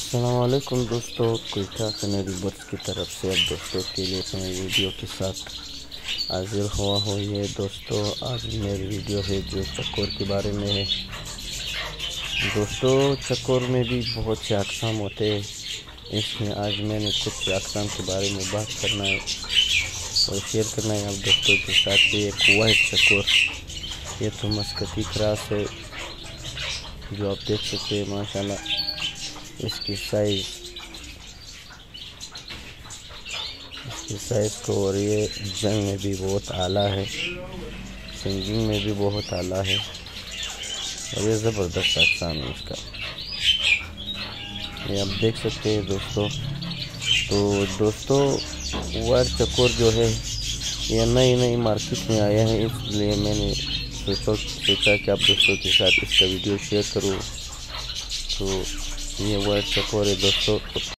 असलकुम दोस्तों कोयटा कनेरी बर्ड्स की तरफ़ से? अब दोस्तों के लिए अपने वीडियो के साथ हाजिर हुआ हूँ ये दोस्तों। आज मेरी वीडियो है जो चकोर के बारे में है। दोस्तों, चकोर में भी बहुत से अकसाम होते हैं। इसमें आज मैंने कुछ अकसाम के बारे में बात करना है और शेयर करना है। आप दोस्तों के साथ ये एक वाइट चकोर। ये तो मस्कती क्रास है, जो आप देख सकते हैं, माशाल्लाह। इसकी साइज़ इसकी साइज़ को और ये जंग में भी बहुत आला है सिंगिंग में भी बहुत आला है, और ये ज़बरदस्त अकसाम है इसका। ये आप देख सकते हैं दोस्तों तो दोस्तों, वार चकोर जो है, ये नई नई मार्केट में आया है, इसलिए मैंने सोचा सोचा कि आप दोस्तों के साथ इसका वीडियो शेयर करूँ। तो ये वर्ड चकोरे दोस्तों